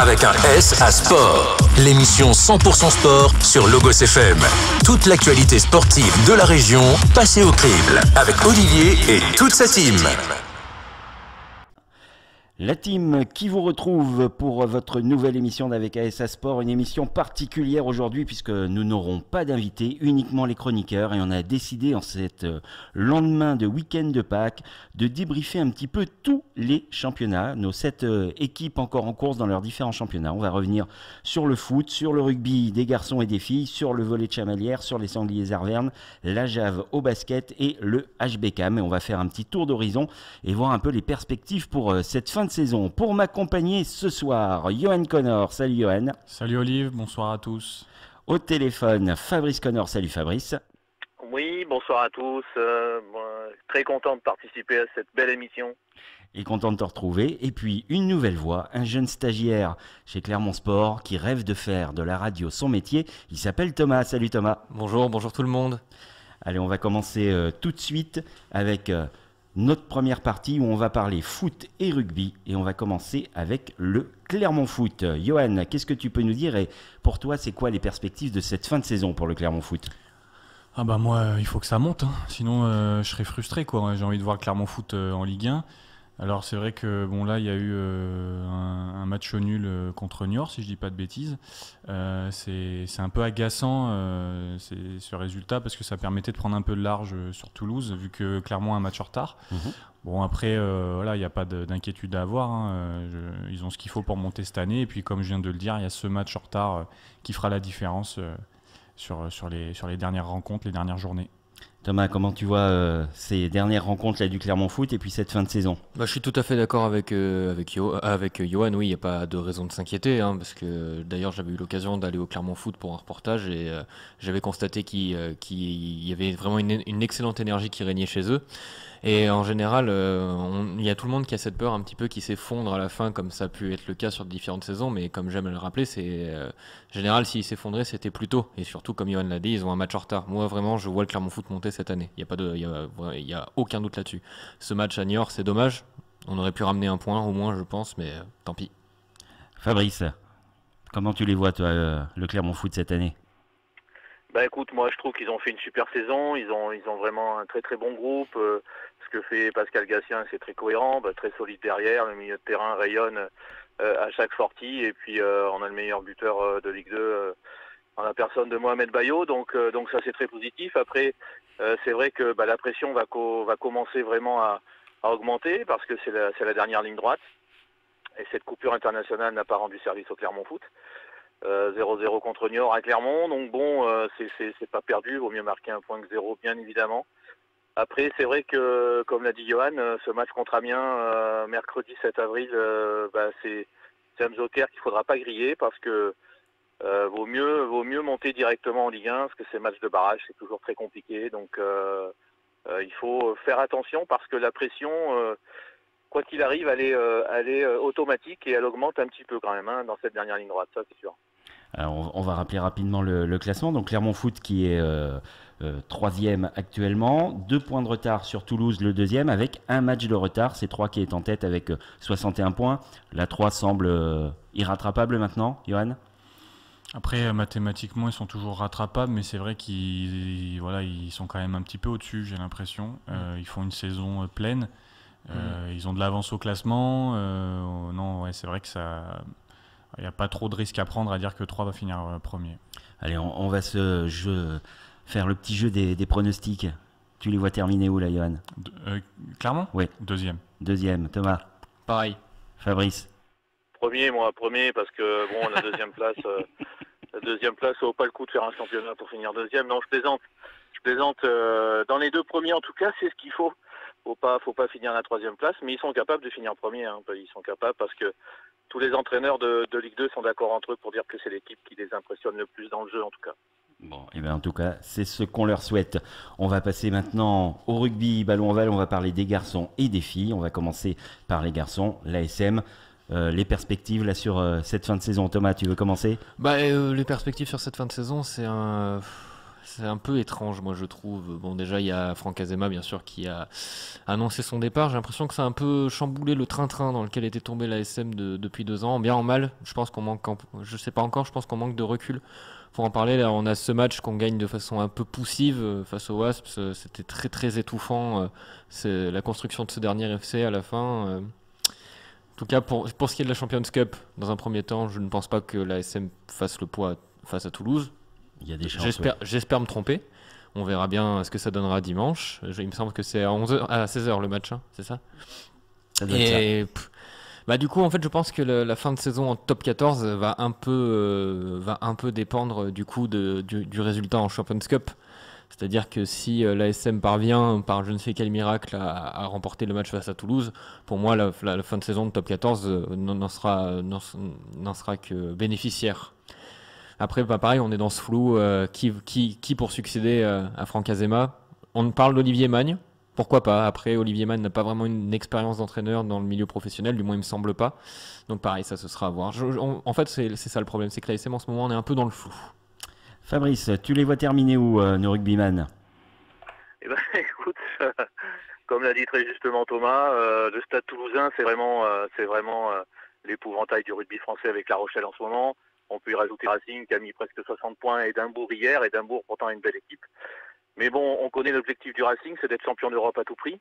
avec un S à sport. L'émission 100% sport sur Logos FM. Toute l'actualité sportive de la région passée au crible avec Olivier et toute sa team. La team qui vous retrouve pour votre nouvelle émission d'Avec ASA Sport, une émission particulière aujourd'hui puisque nous n'aurons pas d'invités, uniquement les chroniqueurs et on a décidé en cet euh, lendemain de week-end de Pâques de débriefer un petit peu tous les championnats, nos sept euh, équipes encore en course dans leurs différents championnats. On va revenir sur le foot, sur le rugby des garçons et des filles, sur le volet de chamalière, sur les sangliers arvernes, la jave au basket et le HBK. Mais on va faire un petit tour d'horizon et voir un peu les perspectives pour euh, cette fin de saison. Pour m'accompagner ce soir, Johan Connor. Salut Johan. Salut Olive, bonsoir à tous. Au téléphone, Fabrice Connor. Salut Fabrice. Oui, bonsoir à tous. Euh, très content de participer à cette belle émission. Et content de te retrouver. Et puis une nouvelle voix, un jeune stagiaire chez Clermont Sport qui rêve de faire de la radio son métier. Il s'appelle Thomas. Salut Thomas. Bonjour, bonjour tout le monde. Allez, on va commencer euh, tout de suite avec euh, notre première partie où on va parler foot et rugby. Et on va commencer avec le Clermont Foot. Johan, qu'est-ce que tu peux nous dire Et pour toi, c'est quoi les perspectives de cette fin de saison pour le Clermont Foot? Ah bah moi, il faut que ça monte, hein. sinon euh, je serais frustré quoi. J'ai envie de voir Clermont Foot euh, en Ligue 1. Alors c'est vrai que bon là il y a eu euh, un, match nul contre Niort si je dis pas de bêtises. c'est un peu agaçant ce résultat parce que ça permettait de prendre un peu de large sur Toulouse vu que Clermont a un match en retard. Mhm. Bon après voilà il n'y a pas d'inquiétude à avoir. Hein. ils ont ce qu'il faut pour monter cette année et puis comme je viens de le dire il y a ce match en retard qui fera la différence sur, sur, les, sur les dernières rencontres, les dernières journées. Thomas, comment tu vois euh, ces dernières rencontres là, du Clermont Foot et puis cette fin de saison? Bah, Je suis tout à fait d'accord avec, euh, avec, Johan. Oui, il n'y a pas de raison de s'inquiéter. Hein, parce que d'ailleurs, j'avais eu l'occasion d'aller au Clermont Foot pour un reportage et euh, j'avais constaté qu'il y avait vraiment une, excellente énergie qui régnait chez eux. Et en général, euh, il y a tout le monde qui a cette peur un petit peu qui s'effondre à la fin, comme ça a pu être le cas sur différentes saisons. Mais comme j'aime le rappeler, c'est euh, général, s'ils s'effondraient, c'était plus tôt. Et surtout, comme Johan l'a dit, ils ont un match en retard. Moi, vraiment, je vois le Clermont Foot monter cette année. Il n'y a, pas de, a, aucun doute là-dessus. Ce match à Niort, c'est dommage. On aurait pu ramener un point au moins, je pense, mais euh, tant pis. Fabrice, comment tu les vois, toi, le Clermont Foot cette année? Bah écoute, moi je trouve qu'ils ont fait une super saison, ils ont ils ont vraiment un très très bon groupe. Que fait Pascal Gassien, c'est très cohérent, bah, très solide derrière, le milieu de terrain rayonne euh, à chaque sortie, et puis euh, on a le meilleur buteur euh, de Ligue 2 en la personne de Mohamed Bayo, donc, donc ça c'est très positif. Après, c'est vrai que bah, la pression va, va commencer vraiment à, augmenter parce que c'est la, la, dernière ligne droite, et cette coupure internationale n'a pas rendu service au Clermont Foot. 0-0 contre Niort à Clermont, donc bon, c'est pas perdu, vaut mieux marquer un point que zéro, bien évidemment. Après, c'est vrai que, comme l'a dit Johan, euh, ce match contre Amiens, euh, mercredi 7 avril, euh, bah, c'est un joker qu'il faudra pas griller parce que vaut mieux vaut mieux monter directement en Ligue 1 parce que ces matchs de barrage c'est toujours très compliqué. Donc il faut faire attention parce que la pression, quoi qu'il arrive, elle est, elle est automatique et elle augmente un petit peu quand même hein, dans cette dernière ligne droite, ça c'est sûr. On, va rappeler rapidement le, classement. Donc Clermont Foot qui est euh, euh, troisième actuellement, deux points de retard sur Toulouse le deuxième avec un match de retard. C'est trois qui est en tête avec 61 euh, points. La 3 semble irrattrapable maintenant, Johan? Après, mathématiquement, ils sont toujours rattrapables, mais c'est vrai qu'ils voilà, ils sont quand même un petit peu au-dessus, j'ai l'impression. Mm. ils font une saison pleine. Mm. Ils ont de l'avance au classement. non, ouais, c'est vrai que ça, il n'y a pas trop de risques à prendre à dire que 3 va finir euh, premier. Allez, on, va se faire le petit jeu des, pronostics. Tu les vois terminer où là, Johan? Euh, Clairement Oui. Deuxième. Deuxième. Thomas Pareil. Fabrice Premier, moi, premier, parce que bon, la deuxième place, euh, la deuxième place, ça vaut pas le coup de faire un championnat pour finir deuxième. Non, je plaisante. Je plaisante. dans les deux premiers, en tout cas, c'est ce qu'il faut. Faut pas, faut pas finir la troisième place, mais ils sont capables de finir premier. Hein. Ils sont capables parce que tous les entraîneurs de, Ligue 2 sont d'accord entre eux pour dire que c'est l'équipe qui les impressionne le plus dans le jeu en tout cas. Bon, et eh bien en tout cas, c'est ce qu'on leur souhaite. On va passer maintenant au rugby ballon ovale. On va parler des garçons et des filles. On va commencer par les garçons, l'ASM. Euh, les perspectives là sur euh, cette fin de saison. Thomas, tu veux commencer? Bah, euh, Les perspectives sur cette fin de saison, c'est un c'est un peu étrange, moi je trouve. Bon, déjà il y a Franck Azema, bien sûr, qui a annoncé son départ. J'ai l'impression que ça a un peu chamboulé le train-train dans lequel était tombé l'ASM de, depuis deux ans, bien en mal. Je pense qu'on manque, je sais pas encore, je pense qu'on manque de recul. Pour en parler, on a ce match qu'on gagne de façon un peu poussive euh, face aux Wasps. Euh, c'était très très étouffant. Euh, c'est la construction de ce dernier FC à la fin. En tout cas, pour, pour ce qui est de la Champions Cup, dans un premier temps, je ne pense pas que l'ASM fasse le poids face à Toulouse. Il y a des chances. J'espère, j'espère me tromper. On verra bien ce que ça donnera dimanche. Il me semble que c'est à, 11 à 16h le match, hein, c'est ça, ça. bah, du coup, en fait, je pense que le- la fin de saison en top 14 va un peu, euh, va un peu dépendre euh, du coup de- du, du résultat en Champions Cup. C'est-à-dire que si euh, l'ASM parvient par je ne sais quel miracle à, à remporter le match face à Toulouse, pour moi, la, la- la fin de saison de top 14 euh, n'en sera, sera que bénéficiaire. Après, bah, pareil, on est dans ce flou. euh, qui, qui, qui pour succéder euh, à Franck Azema On parle d'Olivier Magne. Pourquoi pas? Après, Olivier Magne n'a pas vraiment une expérience d'entraîneur dans le milieu professionnel, du moins il me semble pas. Donc pareil, ça ce sera à voir. Je- je- on- en fait, c'est ça le problème, c'est que l'ASM en ce moment, on est un peu dans le flou. Fabrice, tu les vois terminer où, euh, nos rugbyman? Eh ben, écoute, euh, comme l'a dit très justement Thomas, euh, le Stade Toulousain, c'est vraiment, euh, c'est vraiment euh, l'épouvantail du rugby français avec La Rochelle en ce moment. On peut y rajouter Racing qui a mis presque 60 points et Edimbourg hier. Edimbourg pourtant une belle équipe. Mais bon, on connaît l'objectif du Racing, c'est d'être champion d'Europe à tout prix.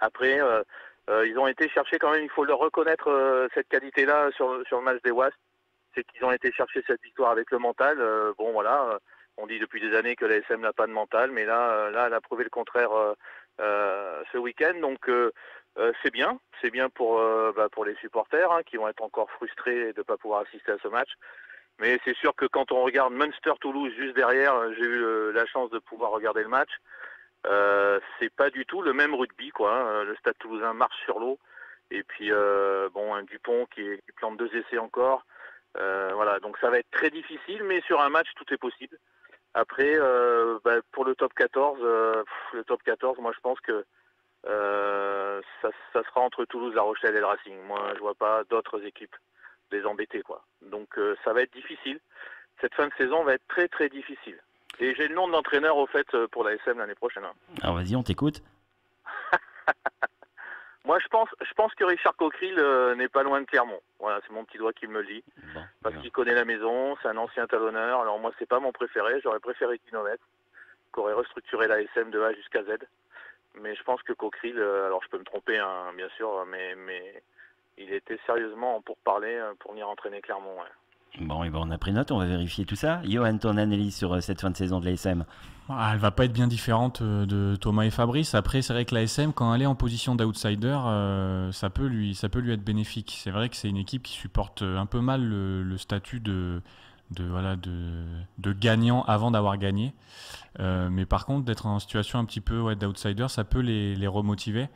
Après, euh, euh, ils ont été chercher quand même, il faut leur reconnaître euh, cette qualité-là sur, sur le match des Wasps. C'est qu'ils ont été chercher cette victoire avec le mental. Bon, voilà, on dit depuis des années que la SM n'a pas de mental, mais là, euh, là, elle a prouvé le contraire euh, euh, ce week-end. Donc, euh, euh, c'est bien, c'est bien pour bah, pour les supporters hein, qui vont être encore frustrés de ne pas pouvoir assister à ce match. Mais c'est sûr que quand on regarde Munster-Toulouse juste derrière, j'ai eu la chance de pouvoir regarder le match. C'est pas du tout le même rugby, quoi. hein. Le Stade Toulousain marche sur l'eau, et puis bon, un Dupont qui, qui plante deux essais encore. Euh, voilà, donc ça va être très difficile, mais sur un match, tout est possible. Après, euh, bah, pour le top 14, euh, pff, le top 14, moi je pense que euh, ça, ça sera entre Toulouse, La Rochelle et le Racing. Moi, je vois pas d'autres équipes les embêter, quoi. Donc ça va être difficile. Cette fin de saison va être très très difficile. Et j'ai le nom de l'entraîneur au fait pour la SM l'année prochaine. hein. Alors vas-y, on t'écoute. Moi, je pense, je pense que Richard Coqueril euh, n'est pas loin de Clermont. Voilà, c'est mon petit doigt qui me le dit. Bon, Parce qu'il connaît la maison, c'est un ancien talonneur. Alors moi, c'est pas mon préféré. J'aurais préféré Kilomètre, qui aurait restructuré la SM de A jusqu'à Z. Mais je pense que Coqueril, euh, alors je peux me tromper, hein, bien sûr, mais, mais il était sérieusement pour parler pour venir entraîner Clermont. ouais. Bon, et ben on a pris note, on va vérifier tout ça. Johan, ton analyse sur euh, cette fin de saison de l'ASM Ah, elle va pas être bien différente euh, de Thomas et Fabrice. Après, c'est vrai que l'ASM, quand elle est en position d'outsider, euh, ça, peut lui, ça peut lui être bénéfique. C'est vrai que c'est une équipe qui supporte euh, un peu mal le, statut de, voilà, de, gagnant avant d'avoir gagné. Mais par contre, d'être en situation un petit peu d'outsider, ça peut les remotiver.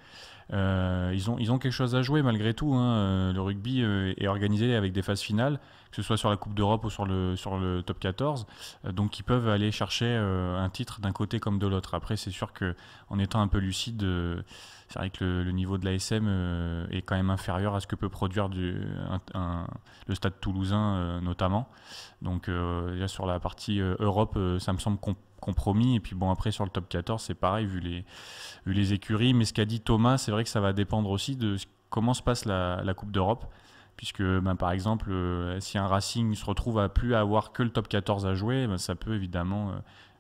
Euh, ils, ont, ils ont quelque chose à jouer malgré tout. hein. Euh, Le rugby euh, est organisé avec des phases finales, que ce soit sur la Coupe d'Europe ou sur le, sur le top 14. Euh, donc ils peuvent aller chercher un titre d'un côté comme de l'autre. Après, c'est sûr que en étant un peu lucide, c'est vrai que le, niveau de l'ASM euh, est quand même inférieur à ce que peut produire le stade toulousain euh, notamment. Donc euh, sur la partie euh, Europe, ça me semble com- compromis. Et puis bon, après sur le top 14, c'est pareil vu les, écuries. Mais ce qu'a dit Thomas, c'est vrai que ça va dépendre aussi de comment se passe la, Coupe d'Europe. Puisque ben, par exemple, si un Racing se retrouve à plus avoir que le top 14 à jouer, ben, ça peut évidemment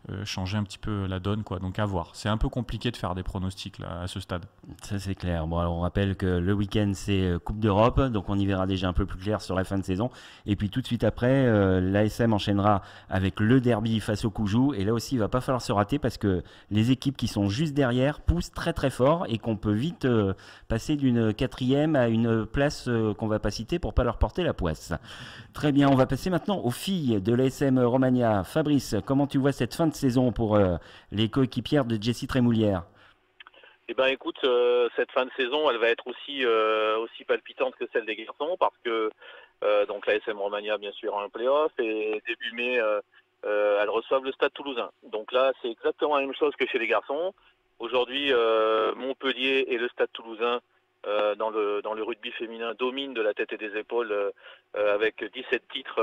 euh, changer un petit peu la donne. Quoi. Donc à voir. C'est un peu compliqué de faire des pronostics à ce stade. Ça c'est clair. Bon, alors on rappelle que le week-end c'est euh, Coupe d'Europe, donc on y verra déjà un peu plus clair sur la fin de saison. Et puis tout de suite après, euh, l'ASM enchaînera avec le derby face au Coujou. Et là aussi, il va pas falloir se rater parce que les équipes qui sont juste derrière poussent très très fort et qu'on peut vite passer d'une quatrième à une place qu'on va pas citer pour pas leur porter la poisse. Très bien, on va passer maintenant aux filles de l'ASM Romagna. Fabrice, comment tu vois cette fin de saison pour euh, les coéquipières de Jessie Trémoulière Eh ben écoute, euh, cette fin de saison, elle va être aussi euh, aussi palpitante que celle des garçons parce que donc la SM Romagna bien sûr a un playoff et début mai elles reçoivent le Stade Toulousain. Donc là c'est exactement la même chose que chez les garçons. Aujourd'hui Montpellier et le Stade Toulousain dans le dans le rugby féminin dominent de la tête et des épaules avec 17 titres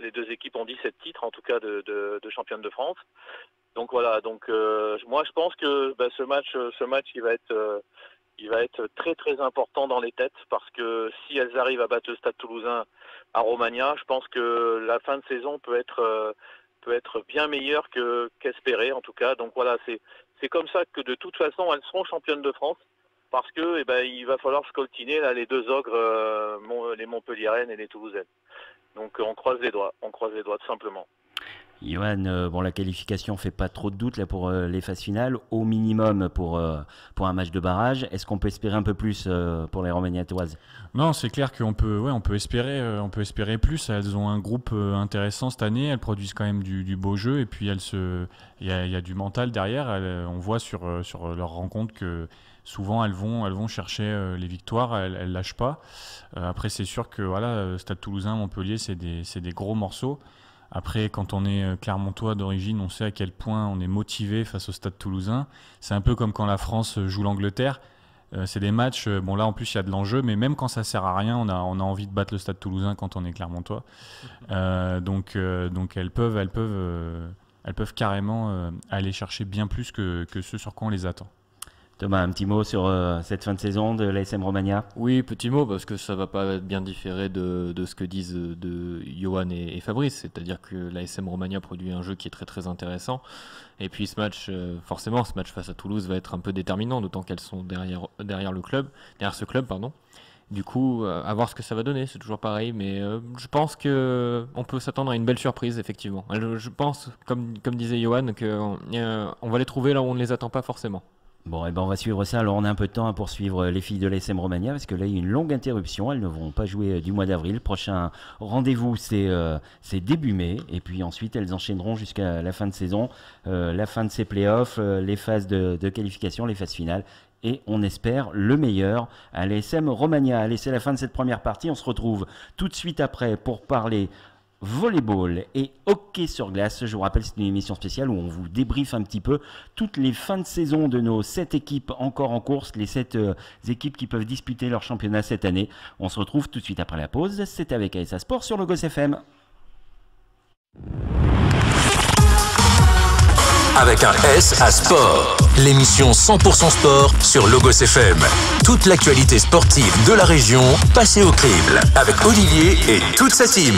les deux équipes ont 17 titres, en tout cas de, de, de championne de France. Donc voilà, donc moi je pense que bah, ce match, ce match, il va être il va être très très important dans les têtes parce que si elles arrivent à battre le Stade Toulousain à Romagna, je pense que la fin de saison peut être peut être bien meilleure que qu'espéré en tout cas. Donc voilà, c'est c'est comme ça que de toute façon elles seront championnes de France parce que eh ben, il va falloir scoltiner là, les deux ogres, euh, les Montpelliéraines et les Toulousaines. Donc on croise les doigts, on croise les doigts tout simplement. Johan, euh, bon, la qualification fait pas trop de doute là pour euh, les phases finales, au minimum pour, euh, pour un match de barrage. Est-ce qu'on peut espérer un peu plus pour les Romagnatoises Non, c'est clair qu'on peut, ouais, on peut espérer, on peut espérer plus. Elles ont un groupe intéressant cette année. Elles produisent quand même du, beau jeu et puis elles se, il y a, y a, du mental derrière. on voit sur sur leur rencontre que souvent elles vont, elles vont chercher les victoires, elles, elles lâchent pas. après, c'est sûr que voilà, Stade Toulousain, Montpellier, c'est des, des gros morceaux. Après, quand on est euh, Clermontois d'origine, on sait à quel point on est motivé face au Stade toulousain. C'est un peu comme quand la France joue l'Angleterre. Euh, c'est des matchs, euh, bon là en plus il y a de l'enjeu, mais même quand ça sert à rien, on a, on a envie de battre le Stade toulousain quand on est Clermontois. donc, donc elles peuvent, elles peuvent, elles peuvent carrément aller chercher bien plus que, que ce sur quoi on les attend. Thomas, un petit mot sur euh, cette fin de saison de l'ASM Romagna? Oui, petit mot, parce que ça va pas être bien différé de, ce que disent euh, de Johan et, Fabrice. C'est-à-dire que l'ASM Romagna produit un jeu qui est très très intéressant. Et puis ce match, euh, forcément, ce match face à Toulouse va être un peu déterminant, d'autant qu'elles sont derrière, le club, derrière ce club, pardon. Du coup, à voir ce que ça va donner, c'est toujours pareil, mais je pense que on peut s'attendre à une belle surprise, effectivement. Je, pense, comme, disait Johan, qu'on on va les trouver là où on ne les attend pas forcément. Bon, et eh ben on va suivre ça. Alors, on a un peu de temps pour suivre les filles de l'ASM Romagna parce que là, il y a une longue interruption. Elles ne vont pas jouer euh, du mois d'avril. Prochain rendez-vous, euh, c'est début mai. Et puis ensuite, elles enchaîneront jusqu'à la fin de saison, euh, la fin de ces playoffs, les phases de, de, qualification, les phases finales. Et on espère le meilleur à l'ASM Romagna. Allez, c'est la fin de cette première partie. On se retrouve tout de suite après pour parler volleyball et hockey sur glace. Je vous rappelle, c'est une émission spéciale où on vous débriefe un petit peu toutes les fins de saison de nos sept équipes encore en course, les sept euh, équipes qui peuvent disputer leur championnat cette année. On se retrouve tout de suite après la pause. C'est avec ASA Sport sur Logos FM. Avec un S à sport. L'émission 100% sport sur Logos FM. Toute l'actualité sportive de la région passée au crible avec Olivier et toute sa team.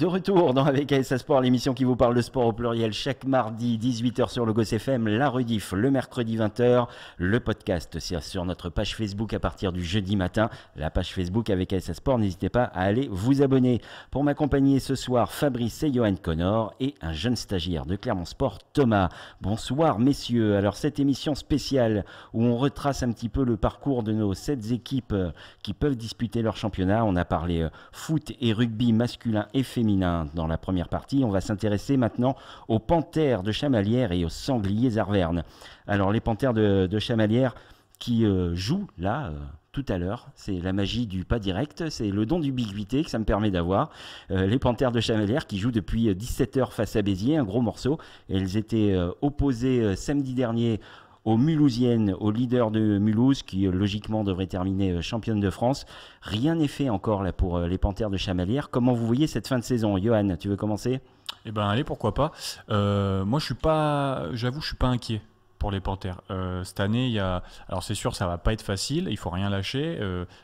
De retour dans Avec ASA Sport, l'émission qui vous parle de sport au pluriel chaque mardi 18h sur Logos FM, la rediff le mercredi 20h, le podcast sur notre page Facebook à partir du jeudi matin, la page Facebook avec ASA Sport, n'hésitez pas à aller vous abonner. Pour m'accompagner ce soir, Fabrice et Johan Connor et un jeune stagiaire de Clermont Sport, Thomas. Bonsoir messieurs, alors cette émission spéciale où on retrace un petit peu le parcours de nos sept équipes euh, qui peuvent disputer leur championnat, on a parlé euh, foot et rugby masculin et féminin dans la première partie. On va s'intéresser maintenant aux panthères de Chamalières et aux sangliers arvernes. Alors les panthères de, Chamalières qui euh, jouent là euh, tout à l'heure. C'est la magie du pas direct, c'est le don d'ubiquité que ça me permet d'avoir. Euh, les Panthères de Chamalières qui jouent depuis 17 heures face à Béziers, un gros morceau. elles étaient opposées samedi dernier aux Mulhousiennes, au leader de Mulhouse, qui euh, logiquement devrait terminer euh, championne de France. Rien n'est fait encore là pour euh, les Panthères de Chamalières. Comment vous voyez cette fin de saison Johan, tu veux commencer? Eh ben allez, pourquoi pas. moi, je suis pas, j'avoue, je suis pas inquiet pour les Panthères. cette année, alors c'est sûr, ça va pas être facile, il faut rien lâcher,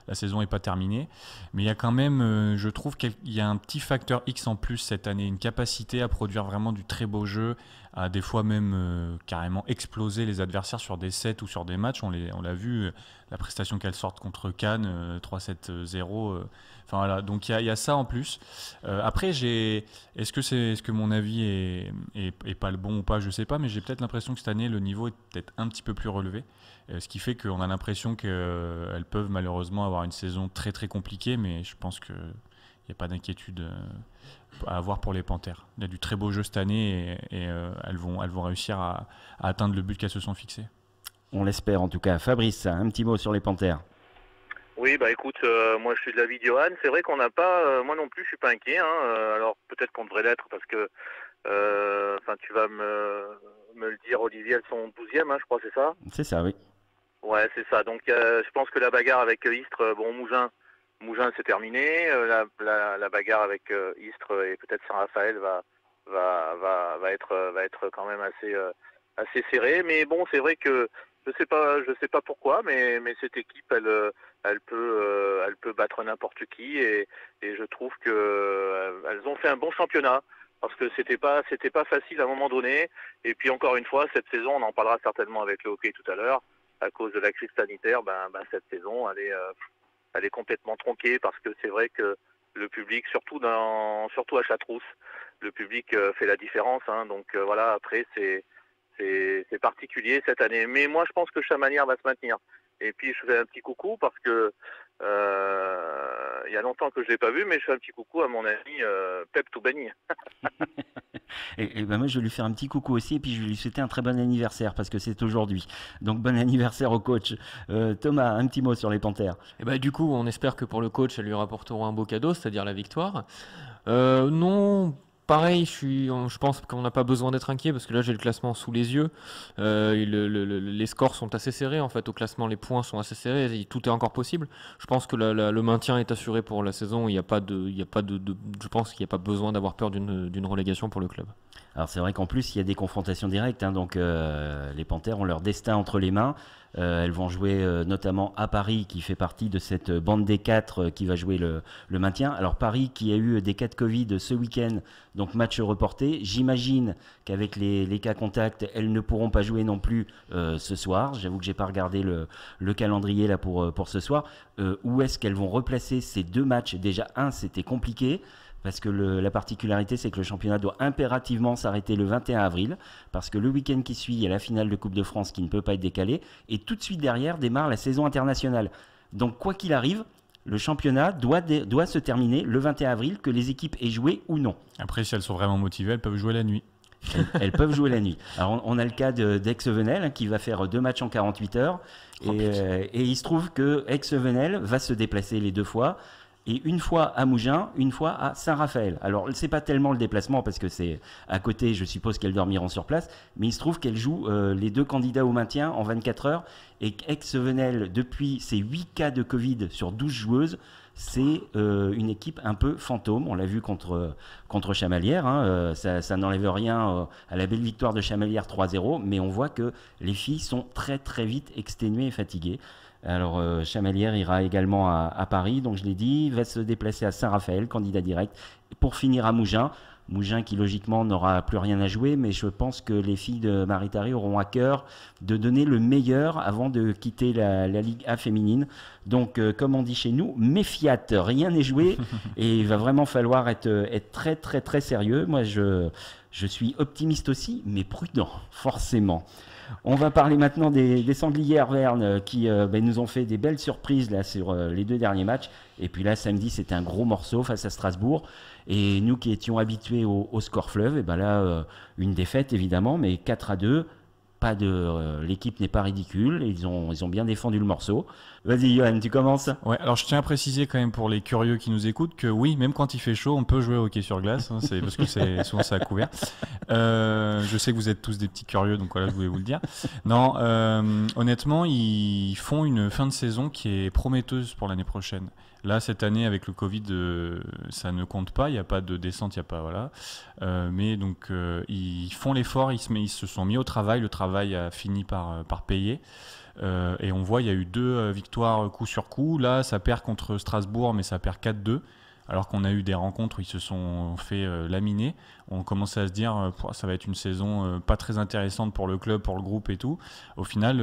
la saison n'est pas terminée, mais il y a quand même, je trouve qu'il y a un petit facteur X en plus cette année, une capacité à produire vraiment du très beau jeu, à des fois même euh, carrément exploser les adversaires sur des sets ou sur des matchs. On l'a vu, euh, la prestation qu'elle sortent contre Cannes, 3-7-0. Euh, enfin voilà, donc il y, a ça en plus. après, j'ai, est-ce que c'est, est-ce que mon avis est, pas le bon ou pas? Je sais pas, mais j'ai peut-être l'impression que cette année le niveau est peut-être un petit peu plus relevé, ce qui fait qu'on a l'impression qu'elles peuvent malheureusement avoir une saison très très compliquée, mais je pense que il n'y a pas d'inquiétude à avoir pour les Panthères. Il y a du très beau jeu cette année et, euh, elles, vont, elles vont réussir à, atteindre le but qu'elles se sont fixées. On l'espère en tout cas. Fabrice, un petit mot sur les Panthères. Oui, bah écoute, euh, moi je suis de la vie de Johan. C'est vrai qu'on n'a pas, euh, moi non plus, je suis pas inquiet. Hein. alors peut-être qu'on devrait l'être parce que, enfin, tu vas me, me, le dire, Olivier, elles sont 12e, hein, je crois, c'est ça? C'est ça, oui. Ouais, c'est ça. Donc je pense que la bagarre avec Istres, bon, Mougin, Mougin, c'est terminé. La, bagarre avec Istres et peut-être Saint-Raphaël va, va, va, va, être, va être quand même assez, assez serrée. Mais bon, c'est vrai que je sais pas, je sais pas pourquoi, mais, mais cette équipe, elle, elle peut, elle peut battre n'importe qui et, et, je trouve que elles ont fait un bon championnat parce que c'était pas c'était pas facile à un moment donné. Et puis encore une fois, cette saison, on en parlera certainement avec le hockey tout à l'heure, à cause de la crise sanitaire, ben, ben cette saison, elle est euh, elle est complètement tronquée parce que c'est vrai que le public, surtout dans surtout à Chatrousse, le public euh, fait la différence. Hein, donc euh, voilà, après c'est c'est particulier cette année. Mais moi, je pense que Chamanière va se maintenir. Et puis je fais un petit coucou parce que euh, il y a longtemps que je l'ai pas vu, mais je fais un petit coucou à mon ami euh, Pep Toubani. et, ben moi je vais lui faire un petit coucou aussi et puis je vais lui souhaiter un très bon anniversaire parce que c'est aujourd'hui. Donc bon anniversaire au coach. Euh, Thomas, un petit mot sur les Panthères. Et bah, du coup, on espère que pour le coach, elles lui rapporteront un beau cadeau, c'est-à-dire la victoire. non, Pareil, je, suis, je pense qu'on n'a pas besoin d'être inquiet parce que là j'ai le classement sous les yeux. Euh, les scores sont assez serrés en fait au classement, les points sont assez serrés, tout est encore possible. Je pense que le maintien est assuré pour la saison. Il a pas de, il a pas de, je pense qu'il n'y a pas besoin d'avoir peur d'une relégation pour le club. Alors c'est vrai qu'en plus il y a des confrontations directes, hein, donc euh, les Panthères ont leur destin entre les mains. Euh, elles vont jouer euh, notamment à Paris, qui fait partie de cette bande des quatre qui va jouer le, maintien. Alors Paris qui a eu des cas de Covid ce week-end, donc match reporté. J'imagine qu'avec les, cas contacts, elles ne pourront pas jouer non plus ce soir. J'avoue que j'ai pas regardé le, calendrier là pour, pour ce soir. où est-ce qu'elles vont replacer ces deux matchs? Déjà un, c'était compliqué parce que la particularité, c'est que le championnat doit impérativement s'arrêter le 21 avril, parce que le week-end qui suit, il y a la finale de Coupe de France qui ne peut pas être décalée, et tout de suite derrière démarre la saison internationale. Donc quoi qu'il arrive, le championnat doit, doit se terminer le 21 avril, que les équipes aient joué ou non. Après, si elles sont vraiment motivées, elles peuvent jouer la nuit. Elles, peuvent jouer la nuit. Alors, on, a le cas d'Aix-Venel hein, qui va faire deux matchs en 48 heures. et, euh, et, il se trouve que Aix-Venel va se déplacer les deux fois et une fois à Mougins, une fois à Saint-Raphaël. Alors, c'est pas tellement le déplacement parce que c'est à côté, je suppose qu'elles dormiront sur place, mais il se trouve qu'elles jouent euh, les deux candidats au maintien en 24 heures et qu'Aix-Venel, depuis ses 8 cas de Covid sur 12 joueuses, c'est euh, une équipe un peu fantôme. On l'a vu contre, contre Chamalières. Hein. Euh, ça, n'enlève rien à la belle victoire de Chamalières 3-0, mais on voit que les filles sont très très vite exténuées et fatiguées. Alors, euh, Chamalière ira également à, Paris, donc je l'ai dit, va se déplacer à Saint-Raphaël, candidat direct, pour finir à Mougins. Mougins qui logiquement n'aura plus rien à jouer, mais je pense que les filles de Maritari auront à cœur de donner le meilleur avant de quitter la, Ligue A féminine. Donc, euh, comme on dit chez nous, méfiate, rien n'est joué et il va vraiment falloir être, être très très très sérieux. Moi, je, je suis optimiste aussi, mais prudent, forcément. On va parler maintenant des, sangliers Verne euh, qui euh, ben, nous ont fait des belles surprises sur euh, les deux derniers matchs. Et puis là, samedi, c'était un gros morceau face à Strasbourg. Et nous qui étions habitués au, score fleuve, et ben là, une défaite évidemment, mais 4 à 2 pas de, euh, l'équipe n'est pas ridicule. Ils ont, ils ont bien défendu le morceau. Vas-y, Johan, tu commences. Ouais, alors je tiens à préciser quand même pour les curieux qui nous écoutent que oui, même quand il fait chaud, on peut jouer au hockey sur glace. Hein, c'est parce que c'est souvent ça à couvert. Euh, je sais que vous êtes tous des petits curieux, donc voilà, je voulais vous le dire. Non, euh, honnêtement, ils font une fin de saison qui est prometteuse pour l'année prochaine. Là, cette année, avec le Covid, euh, ça ne compte pas. Il n'y a pas de descente, il n'y a pas. Voilà. Euh, mais donc, euh, ils font l'effort, ils, se sont mis au travail. Le travail a fini par, par payer. et on voit, il y a eu deux victoires coup sur coup. Là, ça perd contre Strasbourg, mais ça perd 4-2 alors qu'on a eu des rencontres où ils se sont fait euh, laminer. On commençait à se dire euh, ça va être une saison euh, pas très intéressante pour le club, pour le groupe et tout. Au final,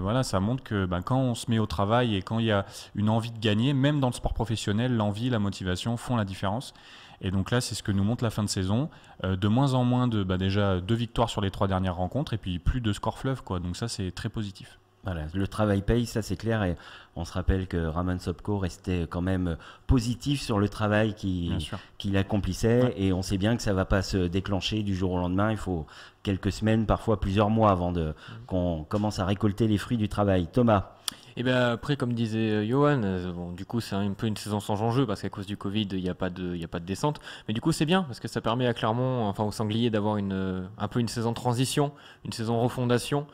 voilà, ça montre que ben, quand on se met au travail et quand il y a une envie de gagner, même dans le sport professionnel, l'envie, la motivation font la différence. Et donc là, c'est ce que nous montre la fin de saison. de moins en moins de bah, déjà deux victoires sur les trois dernières rencontres et puis plus de score fleuve. Quoi. Donc ça, c'est très positif. Voilà, le travail paye, ça c'est clair. Et on se rappelle que Raman Sopko restait quand même positif sur le travail qu'il accomplissait. Et on sait bien que ça ne va pas se déclencher du jour au lendemain. Il faut quelques semaines, parfois plusieurs mois avant de, qu'on commence à récolter les fruits du travail. Thomas Et bien après, comme disait euh, Johan, euh, bon, du coup c'est un peu une saison sans enjeu parce qu'à cause du Covid, il n'y a, pas de, a pas de descente. Mais du coup c'est bien parce que ça permet à Clermont, enfin au Sanglier, d'avoir euh, un peu une saison de transition, une saison refondation.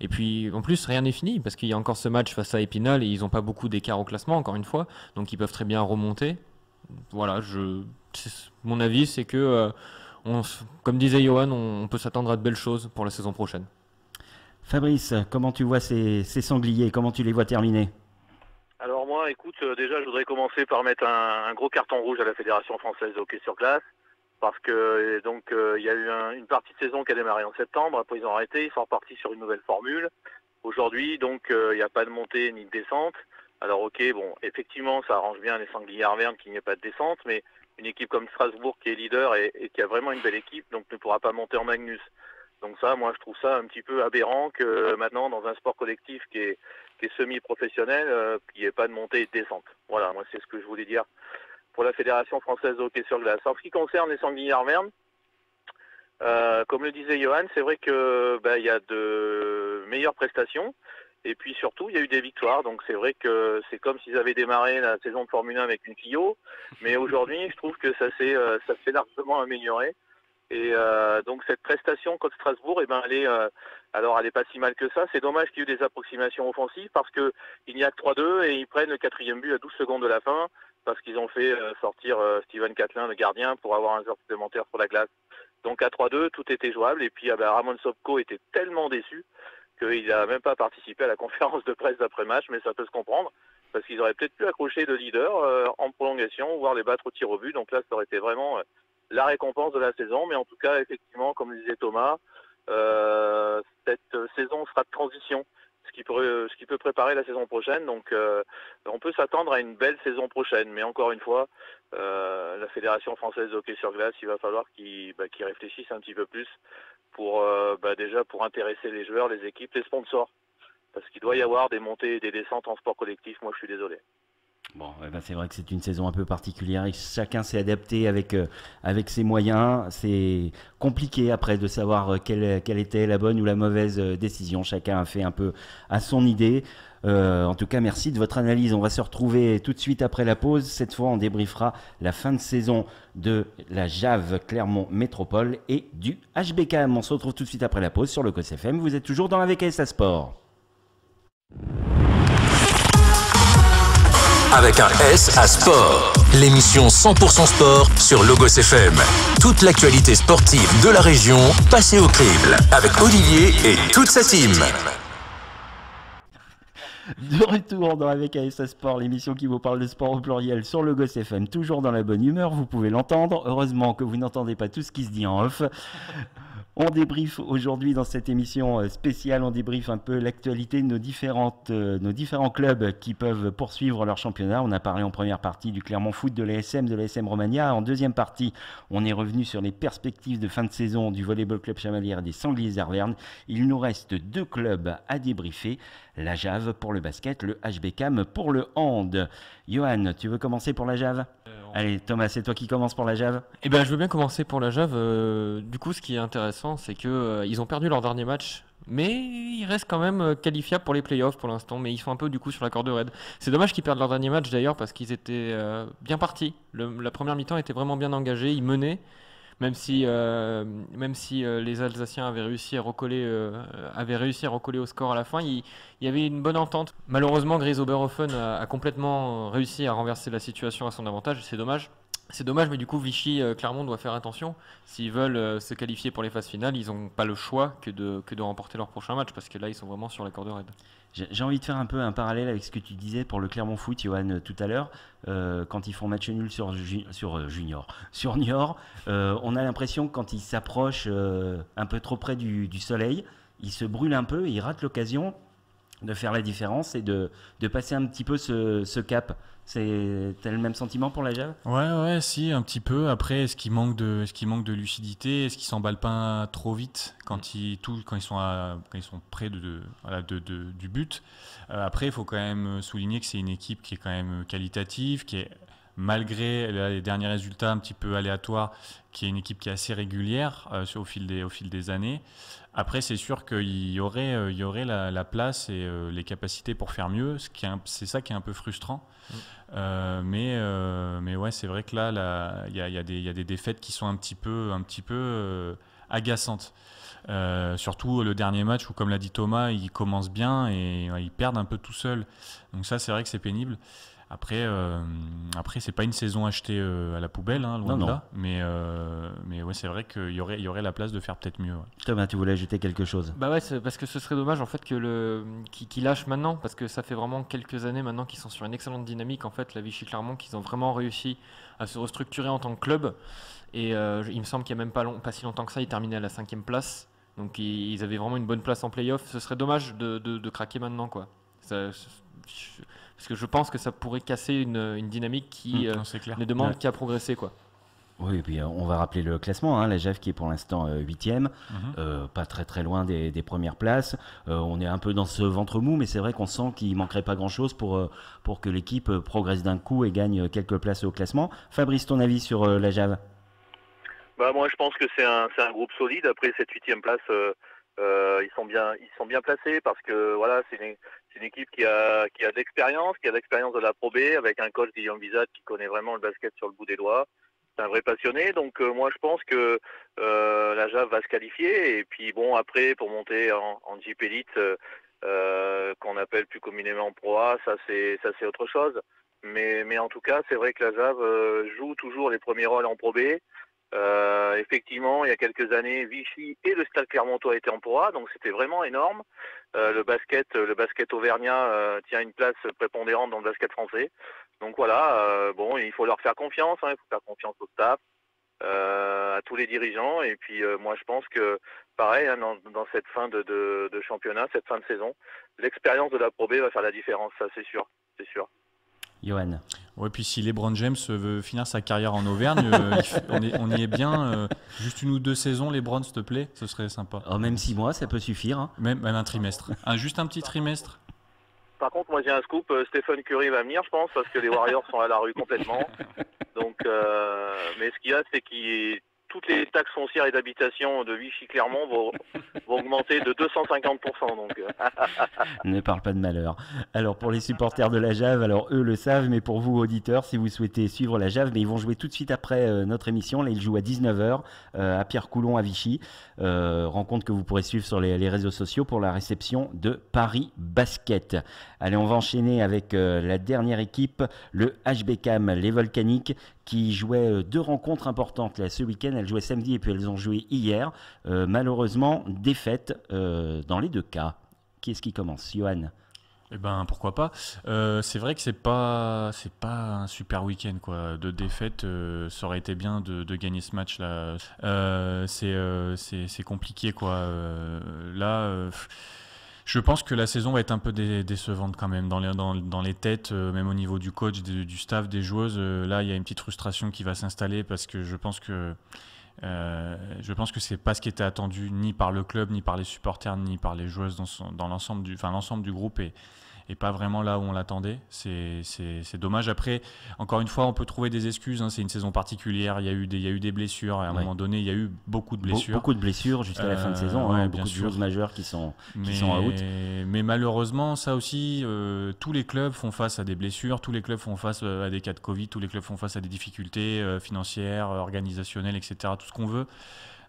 Et puis en plus, rien n'est fini parce qu'il y a encore ce match face à Épinal et ils n'ont pas beaucoup d'écart au classement, encore une fois. Donc ils peuvent très bien remonter. Voilà, je, mon avis c'est que, on, comme disait Johan, on peut s'attendre à de belles choses pour la saison prochaine. Fabrice, comment tu vois ces, sangliers? Comment tu les vois terminer? Alors moi, écoute, euh, déjà, je voudrais commencer par mettre un, gros carton rouge à la Fédération française de hockey sur glace. Parce que euh, donc euh, il y a eu une partie de saison qui a démarré en septembre, après ils ont arrêté, ils sont repartis sur une nouvelle formule. Aujourd'hui, donc il n'y a pas de montée ni de descente. Alors ok, bon, effectivement, ça arrange bien les sangliers Arverne qu'il n'y ait pas de descente, mais une équipe comme Strasbourg qui est leader et, qui a vraiment une belle équipe, donc ne pourra pas monter en Magnus. Donc ça, moi, je trouve ça un petit peu aberrant que maintenant, dans un sport collectif qui est, semi-professionnel, euh, qu'il n'y ait pas de montée et de descente. Voilà, moi, c'est ce que je voulais dire pour la Fédération française de hockey sur glace. En ce qui concerne les sangliers arvernes, euh, comme le disait Johan, c'est vrai que bah, il y a de meilleures prestations. Et puis surtout, il y a eu des victoires. Donc c'est vrai que c'est comme s'ils avaient démarré la saison de Formule 1 avec une Clio. Mais aujourd'hui, je trouve que ça s'est euh, largement amélioré. Et euh, donc cette prestation contre Strasbourg, eh ben, euh, elle est pas si mal que ça. C'est dommage qu'il y ait eu des approximations offensives parce que il n'y a que 3-2 et ils prennent le quatrième but à 12 secondes de la fin parce qu'ils ont fait euh, sortir Steven Catlin, le gardien, pour avoir un joueur supplémentaire sur la glace. Donc à 3-2, tout était jouable. Et puis ah ben, Ramon Sopko était tellement déçu qu'il n'a même pas participé à la conférence de presse d'après-match, mais ça peut se comprendre parce qu'ils auraient peut-être pu accrocher le leader en prolongation, voire les battre au tir au but. Donc là, ça aurait été vraiment la récompense de la saison. Mais en tout cas, effectivement, comme le disait Thomas, euh, cette saison sera de transition, ce qui, peut, préparer la saison prochaine. Donc, euh, on peut s'attendre à une belle saison prochaine. Mais encore une fois, euh, la Fédération française de hockey sur glace, il va falloir qu'ils bah, réfléchissent un petit peu plus pour bah, déjà pour intéresser les joueurs, les équipes, les sponsors. Parce qu'il doit y avoir des montées et des descentes en sport collectif. Moi, je suis désolé. Bon, eh ben, c'est vrai que c'est une saison un peu particulière et chacun s'est adapté avec, euh, avec ses moyens. C'est compliqué après de savoir euh, quelle, quelle, était la bonne ou la mauvaise euh, décision. Chacun a fait un peu à son idée. en tout cas, merci de votre analyse. On va se retrouver tout de suite après la pause. Cette fois, on débriefera la fin de saison de la Jave Clermont Métropole et du HBKM. On se retrouve tout de suite après la pause sur le COS FM. Vous êtes toujours dans la VKS Sport avec un S à sport. L'émission 100% sport sur Logos FM. Toute l'actualité sportive de la région passée au crible avec Olivier et toute sa team. De retour dans Avec ASA Sport, l'émission qui vous parle de sport au pluriel sur le FM, toujours dans la bonne humeur, vous pouvez l'entendre. Heureusement que vous n'entendez pas tout ce qui se dit en off. On débriefe aujourd'hui dans cette émission euh, spéciale, on débriefe un peu l'actualité de euh, nos différents clubs qui peuvent poursuivre leur championnat. On a parlé en première partie du Clermont Foot, de l'ASM, de l'ASM Romagna. En deuxième partie, on est revenu sur les perspectives de fin de saison du Volleyball Club Chamalière et des Sangliers Arvernes. Il nous reste deux clubs à débriefer, la Jave pour le basket, le HBCAM pour le hand. Johan, tu veux commencer pour la Jave? Allez, Thomas, c'est toi qui commence pour la Jave Eh bien, je veux bien commencer pour la Jave. Euh, du coup, ce qui est intéressant, c'est qu'ils euh, ont perdu leur dernier match. Mais ils restent quand même euh, qualifiables pour les playoffs pour l'instant, mais ils sont un peu du coup sur la corde raide. C'est dommage qu'ils perdent leur dernier match d'ailleurs parce qu'ils étaient bien partis. la première mi-temps était vraiment bien engagée, ils menaient même si, euh, même si euh, les Alsaciens avaient réussi à recoller, euh, avaient réussi à recoller au score à la fin, il, y avait une bonne entente. Malheureusement, Gris Oberhofen a, complètement réussi à renverser la situation à son avantage, c'est dommage. C'est dommage, mais du coup, Vichy, Clermont doit faire attention. S'ils veulent se qualifier pour les phases finales, ils n'ont pas le choix que de, que de remporter leur prochain match, parce que là, ils sont vraiment sur la corde raide. J'ai envie de faire un peu un parallèle avec ce que tu disais pour le Clermont Foot, Johan, euh, tout à l'heure. Euh, quand ils font match nul sur, sur euh, Junior, sur Niort, on a l'impression que quand ils s'approchent un peu trop près du, du, soleil, ils se brûlent un peu, ils ratent l'occasion de faire la différence et de, de passer un petit peu ce, ce cap. C'est t'as le même sentiment pour la Java? Ouais, ouais, si, un petit peu. Après, est-ce qu'il manque de, qu'il manque de lucidité? Est-ce qu'ils s'emballent pas trop vite quand ils, tout, quand ils sont, quand ils sont près de, de, de, du but? Euh, Après, il faut quand même souligner que c'est une équipe qui est quand même qualitative, qui est malgré les derniers résultats un petit peu aléatoires, qui est une équipe qui est assez régulière au, fil des, au fil des années. Après, c'est sûr qu'il y aurait, il y aurait la, place et les capacités pour faire mieux, c'est ça qui est un peu frustrant. Mm. mais, mais ouais, c'est vrai que là, il y, y, y, a des défaites qui sont un petit peu, un petit peu agaçantes. Euh, surtout le dernier match où, comme l'a dit Thomas, ils commencent bien et ils perdent un peu tout seuls. Donc ça, c'est vrai que c'est pénible. Après, euh, après c'est pas une saison achetée euh, à la poubelle, hein, loin de là. Mais, euh, mais ouais, c'est vrai qu'il y aurait, y aurait la place de faire peut-être mieux. Thomas, tu voulais ajouter quelque chose? Bah ouais, parce que ce serait dommage en fait que le qui lâche maintenant, parce que ça fait vraiment quelques années maintenant qu'ils sont sur une excellente dynamique. En fait, la Vichy Clermont, qu'ils ont vraiment réussi à se restructurer en tant que club. Et il me semble qu'il n'y a même pas, long, pas si longtemps que ça, ils terminaient à la cinquième place. Donc ils avaient vraiment une bonne place en playoff. Ce serait dommage de, de, craquer maintenant, quoi. Parce que je pense que ça pourrait casser une, une dynamique qui mmh, euh, ne demande qu'à progresser, quoi. Oui, et puis euh, on va rappeler le classement. Hein, la JAF qui est pour l'instant 8 euh, mmh. pas très très loin des, des premières places. on est un peu dans ce ventre mou, mais c'est vrai qu'on sent qu'il manquerait pas grand chose pour, pour que l'équipe progresse d'un coup et gagne quelques places au classement. Fabrice, ton avis sur la JAV bah moi je pense que c'est un, un groupe solide. Après cette huitième place, euh, euh, ils sont bien ils sont bien placés parce que voilà c'est une, une, équipe qui a qui a de l'expérience, qui a de l'expérience de la Pro B avec un coach Guillaume Bizat qui connaît vraiment le basket sur le bout des doigts. C'est un vrai passionné. Donc euh, moi je pense que euh, la JAV va se qualifier et puis bon après pour monter en, en Elite euh, qu'on appelle plus communément Pro A, ça c'est ça c'est autre chose. Mais, mais en tout cas, c'est vrai que la JAV joue toujours les premiers rôles en Pro B. Euh, effectivement, il y a quelques années, Vichy et le Stade Clermontois étaient en Pro donc c'était vraiment énorme. Euh, le basket, le basket auvergnat euh, tient une place prépondérante dans le basket français. Donc voilà, bon, il faut leur faire confiance, hein, il faut faire confiance au staff, à tous les dirigeants. Et puis moi, je pense que pareil, hein, dans, cette fin de, championnat, cette fin de saison, l'expérience de la Pro B va faire la différence, ça c'est sûr, c'est sûr. Johan. Ouais, puis si LeBron James veut finir sa carrière en Auvergne, euh, on, y est bien. Euh, juste une ou deux saisons, LeBron, s'il te plaît, ce serait sympa. Oh, même six mois, ça peut suffire. Hein. Même, un trimestre. juste un petit trimestre. Par contre, moi j'ai un scoop. Euh, Stephen Curry va venir, je pense, parce que les Warriors sont à la rue complètement. Donc, mais ce qu'il y a, c'est qu'il toutes les taxes foncières et d'habitation de Vichy-Clermont vont, augmenter de 250%. Donc. Euh. ne parle pas de malheur. Alors pour les supporters de la Jave, alors eux le savent, mais pour vous auditeurs, si vous souhaitez suivre la Jave, mais ils vont jouer tout de suite après euh, notre émission. Là, ils jouent à 19h euh, à Pierre-Coulon à Vichy. rencontre que vous pourrez suivre sur les, les, réseaux sociaux pour la réception de Paris Basket. Allez, on va enchaîner avec la dernière équipe, le HBCAM, les Volcaniques, qui jouaient deux rencontres importantes là, ce week-end elles jouaient samedi et puis elles ont joué hier. Euh, malheureusement, défaite euh, dans les deux cas. Qui est-ce qui commence Johan? Eh ben pourquoi pas. Euh, c'est vrai que c'est pas c'est pas un super week-end quoi de défaite. ça aurait été bien de, gagner ce match là. c'est c'est compliqué quoi. là. Je pense que la saison va être un peu décevante quand même dans les, dans, dans les têtes, même au niveau du coach, du staff, des joueuses. là, il y a une petite frustration qui va s'installer parce que je pense que euh, je pense que c'est pas ce qui était attendu ni par le club, ni par les supporters, ni par les joueuses dans, l'ensemble du, enfin du groupe et, et pas vraiment là où on l'attendait. C'est dommage. Après, encore une fois, on peut trouver des excuses. Hein. C'est une saison particulière. Il y, a eu des, il y a eu des blessures. à un moment donné, il y a eu beaucoup de blessures. beaucoup de blessures jusqu'à la fin de euh, saison. Hein. beaucoup de choses majeures qui sont, qui sont out. Mais malheureusement, ça aussi, euh, tous les clubs font face à des blessures. Tous les clubs font face euh, à des cas de Covid. Tous les clubs font face à des difficultés financières, organisationnelles, etc. Tout ce qu'on veut.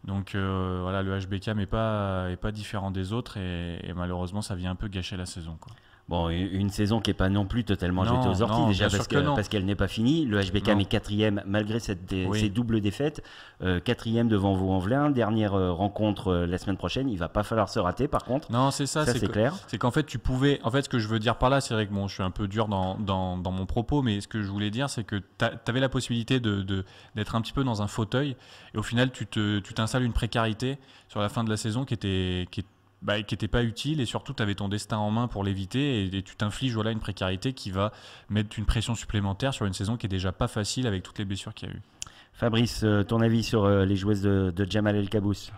Donc voilà, le HBK n'est pas, est pas différent des autres et, et, malheureusement ça vient un peu gâcher la saison. Quoi. Bon, une saison qui n'est pas non plus totalement jetée aux orties, déjà parce qu'elle n'est pas finie. Le HBK est quatrième malgré cette ces doubles défaites. Euh, quatrième devant Vaux-en-Velin. Dernière euh, rencontre euh, la semaine prochaine. Il va pas falloir se rater par contre. Non, c'est ça, c'est clair. C'est qu'en fait, tu pouvais. En fait, ce que je veux dire par là, c'est vrai que bon, je suis un peu dur dans, dans, dans, mon propos, mais ce que je voulais dire, c'est que tu avais la possibilité d'être de, d'être un petit peu dans un fauteuil. Et au final, tu t'installes tu une précarité sur la fin de la saison qui était. Qui était bah, qui n'était pas utile et surtout tu avais ton destin en main pour l'éviter et, tu t'infliges voilà, une précarité qui va mettre une pression supplémentaire sur une saison qui est déjà pas facile avec toutes les blessures qu'il y a eu. Fabrice, euh, ton avis sur euh, les joueuses de, Jamal El Kabous?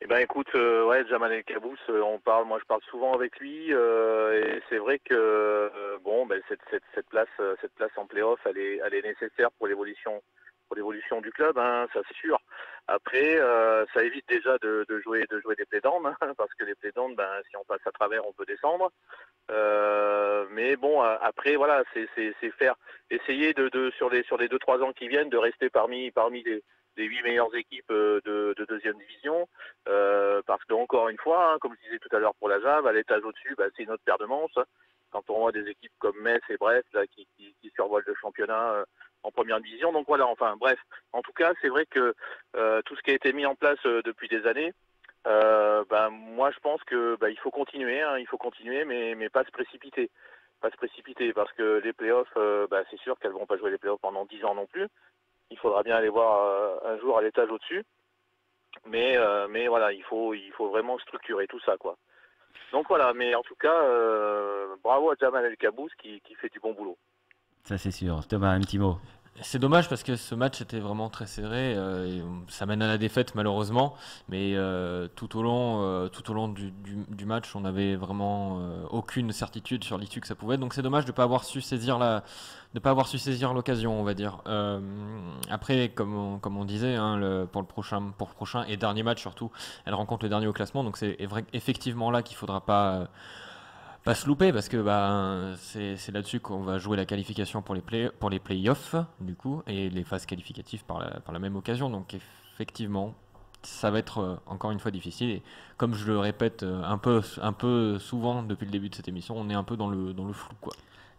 Eh ben écoute, euh, ouais, Jamal El Kabous, on parle, moi je parle souvent avec lui et c'est vrai que bon, bon, ben, cette, cette, cette place, cette place en playoff, elle est, elle est nécessaire pour l'évolution pour l'évolution du club, hein, ça c'est sûr. Après, euh, ça évite déjà de, de, jouer de jouer des playdowns, hein, parce que les playdowns, ben, si on passe à travers, on peut descendre. Euh, mais bon, après, voilà, c'est faire essayer de, de, sur les sur les deux trois ans qui viennent de rester parmi parmi les les huit meilleures équipes euh, de, de deuxième division, euh, parce que encore une fois, hein, comme je disais tout à l'heure pour la Jave, à l'étage au-dessus, ben, c'est une autre paire de manches. Quand on voit des équipes comme Metz et Brest là, qui, qui, qui survolent le championnat euh, en première division. Donc voilà, enfin bref, en tout cas, c'est vrai que euh, tout ce qui a été mis en place euh, depuis des années, euh, ben, moi je pense que ben, il faut continuer, hein, il faut continuer, mais, pas se précipiter. Pas se précipiter parce que les playoffs, ben, c'est sûr qu'elles vont pas jouer les playoffs pendant 10 ans non plus. Il faudra bien aller voir un jour à l'étage au-dessus. Mais, mais voilà, il faut, il faut vraiment structurer tout ça. quoi. Donc voilà, mais en tout cas, bravo à Jamal El Kabouz qui, qui fait du bon boulot. Ça c'est sûr. Thomas, un petit mot. C'est dommage parce que ce match était vraiment très serré. Euh, et ça mène à la défaite malheureusement, mais euh, tout au long, euh, tout au long du, match, on n'avait vraiment aucune certitude sur l'issue que ça pouvait. Donc c'est dommage de de pas avoir su saisir l'occasion, on va dire. Après, comme on, comme on disait, hein, pour le prochain, pour prochain et dernier match surtout, elle rencontre le dernier au classement. Donc c'est effectivement là qu'il faudra pas pas se louper parce que bah, c'est là-dessus qu'on va jouer la qualification pour les, play, pour les playoffs du coup et les phases qualificatives par la, par la même occasion. Donc effectivement, ça va être euh, encore une fois difficile. Et comme je le répète euh, un peu, un peu souvent depuis le début de cette émission, on est un peu dans le, dans le flou. Quoi.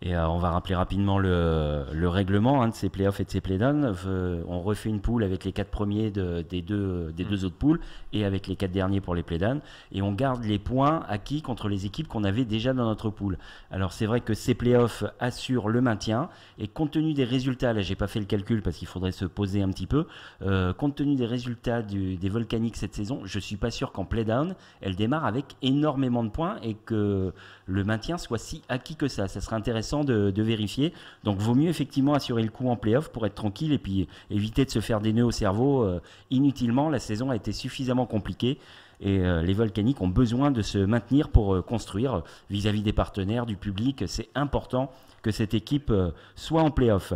Et euh, on va rappeler rapidement le, le règlement hein, de ces playoffs et de ces playdowns. Euh, on refait une poule avec les quatre premiers de, des, deux, des mm. deux autres poules et avec les quatre derniers pour les playdowns. Et on garde les points acquis contre les équipes qu'on avait déjà dans notre poule. Alors c'est vrai que ces playoffs assurent le maintien. Et compte tenu des résultats, là j'ai pas fait le calcul parce qu'il faudrait se poser un petit peu, euh, compte tenu des résultats du, des volcaniques cette saison, je suis pas sûr qu'en playdown, elle démarre avec énormément de points et que le maintien soit si acquis que ça. Ça serait intéressant de, vérifier. Donc, vaut mieux effectivement assurer le coup en playoff pour être tranquille et puis éviter de se faire des nœuds au cerveau euh, inutilement. La saison a été suffisamment compliquée et euh, les volcaniques ont besoin de se maintenir pour euh, construire vis-à-vis -vis des partenaires, du public. C'est important que cette équipe soit en playoff.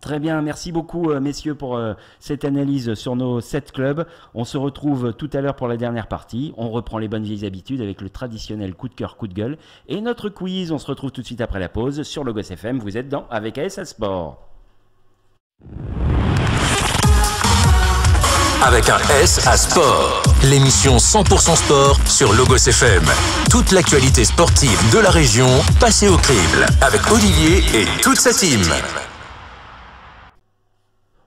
Très bien, merci beaucoup euh, messieurs pour euh, cette analyse sur nos sept clubs. On se retrouve tout à l'heure pour la dernière partie. On reprend les bonnes vieilles habitudes avec le traditionnel coup de cœur, coup de gueule. Et notre quiz, on se retrouve tout de suite après la pause sur Logos FM. Vous êtes dans avec ASA Sport. Avec un S à sport. L'émission 100% sport sur Logos FM. Toute l'actualité sportive de la région passée au crible avec Olivier et toute sa team.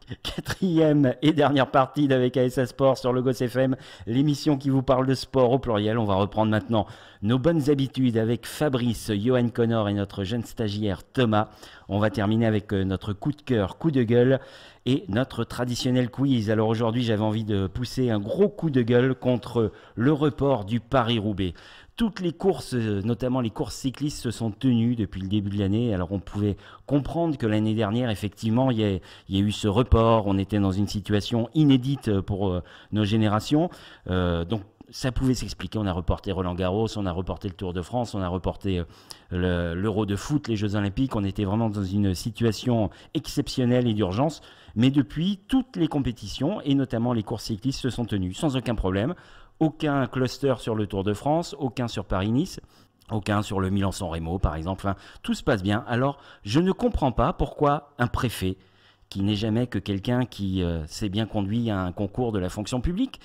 Quatrième et dernière partie d'Avec ASA Sport sur le Goss FM, l'émission qui vous parle de sport au pluriel. On va reprendre maintenant nos bonnes habitudes avec Fabrice, Johan Connor et notre jeune stagiaire Thomas. On va terminer avec euh, notre coup de cœur, coup de gueule et notre traditionnel quiz. Alors aujourd'hui, j'avais envie de pousser un gros coup de gueule contre le report du Paris-Roubaix toutes les courses, euh, notamment les courses cyclistes, se sont tenues depuis le début de l'année. Alors on pouvait comprendre que l'année dernière, effectivement, il y, a, eu ce report. On était dans une situation inédite pour euh, nos générations. Euh, donc ça pouvait s'expliquer. On a reporté Roland Garros, on a reporté le Tour de France, on a reporté l'Euro de foot, les Jeux Olympiques. On était vraiment dans une situation exceptionnelle et d'urgence. Mais depuis, toutes les compétitions, et notamment les courses cyclistes, se sont tenues sans aucun problème aucun cluster sur le Tour de France, aucun sur Paris-Nice. Aucun sur le Milan-San Remo, par exemple. Enfin, tout se passe bien. Alors, je ne comprends pas pourquoi un préfet, qui n'est jamais que quelqu'un qui euh, s'est bien conduit à un concours de la fonction publique,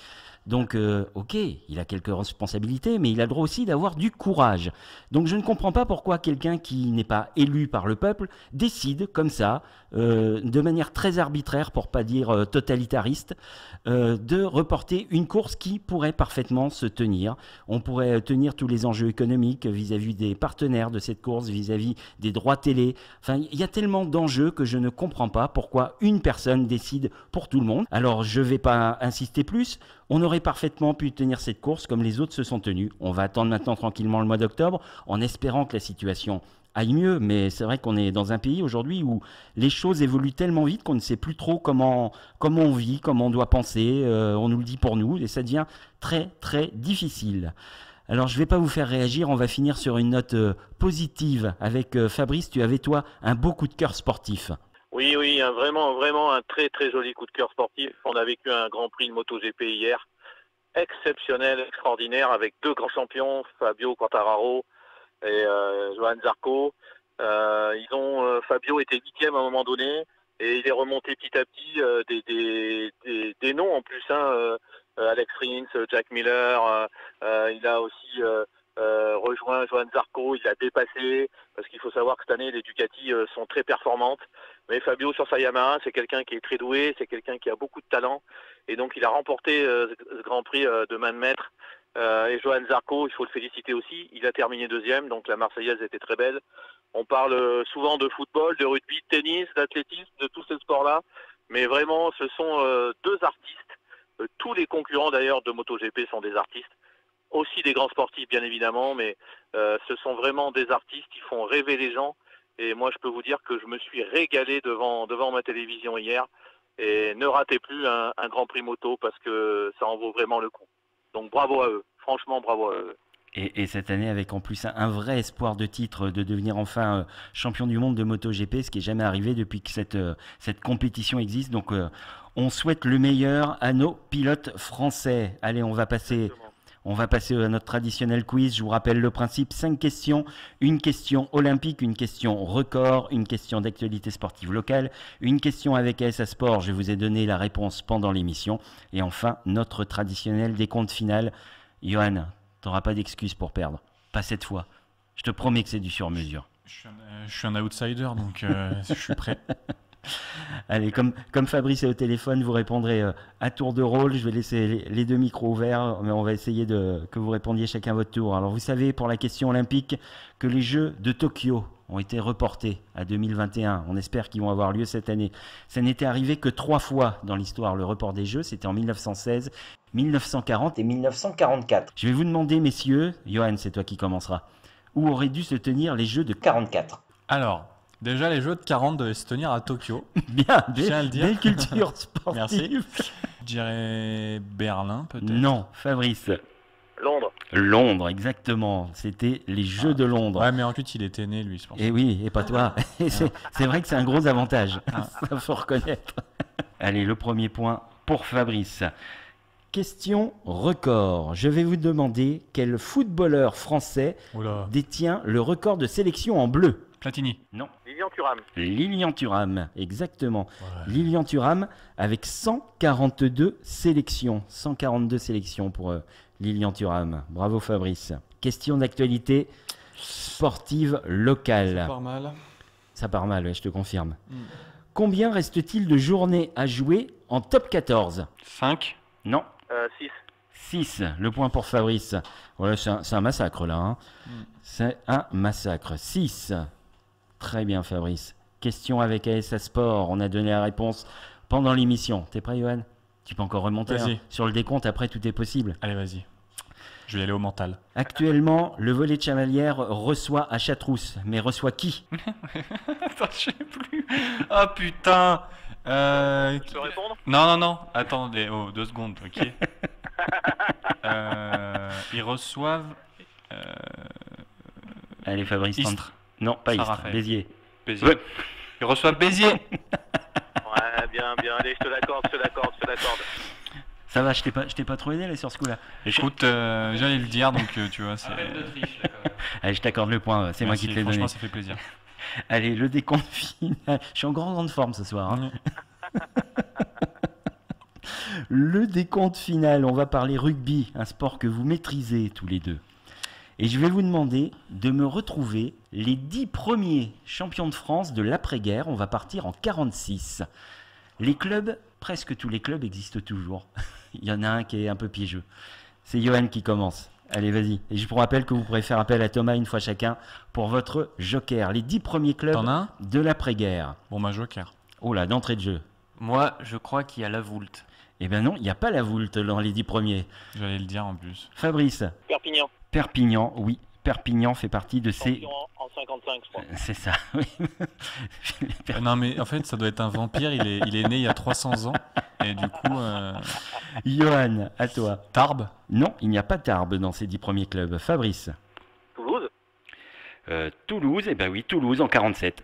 donc, euh, ok, il a quelques responsabilités, mais il a le droit aussi d'avoir du courage. Donc, je ne comprends pas pourquoi quelqu'un qui n'est pas élu par le peuple décide comme ça, euh, de manière très arbitraire, pour pas dire euh, totalitariste, de reporter une course qui pourrait parfaitement se tenir. On pourrait tenir tous les enjeux économiques vis-à-vis -vis des partenaires de cette course, vis-à-vis -vis des droits télé. Enfin, il y a tellement d'enjeux que je ne comprends pas pourquoi une personne décide pour tout le monde. Alors, je ne vais pas insister plus. On aurait parfaitement pu tenir cette course comme les autres se sont tenus. On va attendre maintenant tranquillement le mois d'octobre en espérant que la situation aille mieux, mais c'est vrai qu'on est dans un pays aujourd'hui où les choses évoluent tellement vite qu'on ne sait plus trop comment, comment on vit, comment on doit penser, euh, on nous le dit pour nous, et ça devient très très difficile. Alors je vais pas vous faire réagir, on va finir sur une note euh, positive avec euh, Fabrice. Tu avais toi un beau coup de cœur sportif. Oui, oui, vraiment, vraiment un très très joli coup de cœur sportif. On a vécu un Grand Prix de MotoGP hier, exceptionnel, extraordinaire, avec deux grands champions, Fabio Quartararo et euh, Johan Zarco. Euh, ils ont, euh, Fabio était huitième à un moment donné et il est remonté petit à petit euh, des, noms en plus. Hein, Alex Rins, Jack Miller, il a aussi euh, rejoint Johan Zarco, il l'a dépassé, parce qu'il faut savoir que cette année les Ducati euh, sont très performantes. Mais Fabio sur sa Yamaha, c'est quelqu'un qui est très doué, c'est quelqu'un qui a beaucoup de talent, et donc il a remporté euh, ce Grand Prix euh, de main de maître. Euh, et Johan Zarco, il faut le féliciter aussi, il a terminé deuxième, donc la Marseillaise était très belle. On parle euh, souvent de football, de rugby, de tennis, d'athlétisme, de tous ces sports-là, mais vraiment ce sont deux artistes. Tous les concurrents d'ailleurs de MotoGP sont des artistes aussi des grands sportifs bien évidemment, mais euh, ce sont vraiment des artistes qui font rêver les gens. Et moi, je peux vous dire que je me suis régalé devant devant ma télévision hier. Et ne ratez plus un, un Grand Prix moto parce que ça en vaut vraiment le coup. Donc bravo à eux, franchement bravo à eux. Et, et cette année avec en plus un, vrai espoir de titre de devenir enfin euh, champion du monde de MotoGP, ce qui est jamais arrivé depuis que cette, euh, cette compétition existe. Donc euh, on souhaite le meilleur à nos pilotes français. Allez, on va passer Exactement. On va passer à notre traditionnel quiz. Je vous rappelle le principe cinq questions. Une question olympique, une question record, une question d'actualité sportive locale, une question avec ASA Sport. Je vous ai donné la réponse pendant l'émission. Et enfin, notre traditionnel décompte final. Johan, tu n'auras pas d'excuses pour perdre. Pas cette fois. Je te promets que c'est du suis un, euh, je suis un outsider, donc euh, je suis prêt. Allez, comme, comme Fabrice est au téléphone, vous répondrez euh, à tour de rôle. Je vais laisser les, deux micros ouverts, mais on va essayer de, que vous répondiez chacun votre tour. Alors, vous savez, pour la question olympique, que les Jeux de Tokyo ont été reportés à 2021. On espère qu'ils vont avoir lieu cette année. Ça n'était arrivé que trois fois dans l'histoire, le report des Jeux. C'était en 1916, 1940 et 1944. Je vais vous demander, messieurs, Johan, c'est toi qui commenceras, où auraient dû se tenir les Jeux de 44 Alors, déjà, les Jeux de 40 devaient se tenir à Tokyo. Bien, Je à le dire. belle culture sportive. Merci. Je dirais Berlin, peut-être. Non, Fabrice. Londres. Londres, exactement. C'était les Jeux de Londres. Ouais, mais ensuite, il était né, lui, pour ça. Et oui, et pas toi. Et c'est c'est vrai que c'est un gros avantage. Ah. Ça faut reconnaître. Allez, le premier point pour Fabrice. Question record. Je vais vous demander quel footballeur français Oula. détient le record de sélection en bleu. Platini. Non. Lilian Thuram. Lilian Thuram, exactement. Ouais. Lilian Thuram avec 142 sélections. 142 sélections pour euh, Lilian Thuram. Bravo Fabrice. Question d'actualité sportive locale. Pas mal. Ça part mal, ouais, je te confirme. Mm. Combien reste-t-il de journées à jouer en top 14 5. Non. Euh, 6. 6. Le point pour Fabrice. Voilà, c'est un, massacre là. hein. Mm. C'est un massacre. 6. Très bien Fabrice. Question avec ASA Sport. On a donné la réponse pendant l'émission. T'es prêt Johan? Tu peux encore remonter. Vas-y. hein. Sur le décompte, après tout est possible. Allez, vas-y. Je vais y aller au mental. Actuellement, le volet de Chamalières reçoit à Chatrousse. Mais reçoit qui? Attends, je sais plus. Ah putain. Euh, Je peux répondre? Non, non, non. Attendez, oh, deux secondes, ok. Euh, ils reçoivent euh, Allez Fabrice. Istres, Non, pas Istres. Béziers. Béziers. Ouais. Ils reçoivent Béziers. Ouais, bien, bien. Allez, je te l'accorde, je te l'accorde, je te l'accorde. Ça va, je t'ai pas, je t'ai pas trop aidé là sur ce coup-là. Écoute, euh, j'allais le dire, donc euh, tu vois, c'est. Allez, je t'accorde le point, c'est moi qui te l'ai donné. Franchement, ça fait plaisir. Allez, le décompte final. Je suis en grande, grande forme ce soir. hein. Le décompte final, on va parler rugby, un sport que vous maîtrisez tous les deux. Et je vais vous demander de me retrouver les dix premiers champions de France de l'après-guerre. On va partir en 46. Les clubs, presque tous les clubs existent toujours. Il y en a un qui est un peu piégeux. C'est Johan qui commence. Allez, vas-y. Et je vous rappelle que vous pourrez faire appel à Thomas une fois chacun pour votre joker. Les dix premiers clubs T'en as un? de l'après-guerre. Bon, ma joker. Oh là, d'entrée de jeu. Moi, je crois qu'il y a la Voulte. Eh bien non, il n'y a pas la voulte dans les dix premiers. J'allais le dire en plus. Fabrice, Perpignan. Perpignan, oui. Perpignan fait partie de ces... Champion en, en 55, je crois. C'est ça, oui. Euh, non, mais en fait, ça doit être un vampire. Il est, il est né il y a 300 ans. Et du coup, euh, Johan, à toi. Tarbes? Non, il n'y a pas Tarbes dans ces dix premiers clubs. Fabrice. Toulouse? Euh, Toulouse, eh ben oui, Toulouse en 47.